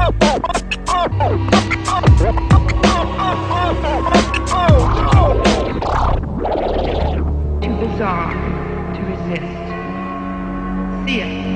Too bizarre to resist. See it.